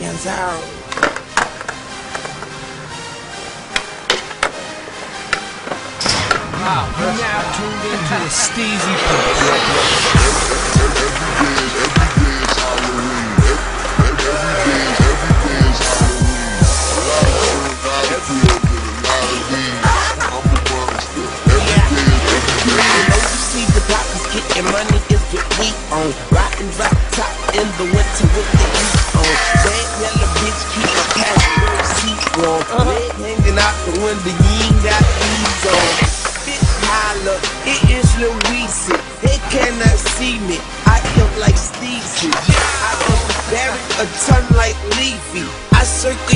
hands out. Wow, you're now tuned into a Steezy Pump. You know you see the poppers getting money is what we on. Riding drop top in the winter with the warm. Leg hanging out the window, you ain't got these on. Bitch holler, it is Louise. They cannot see me. I am like Steve. I am buried a ton like Leafy. I circle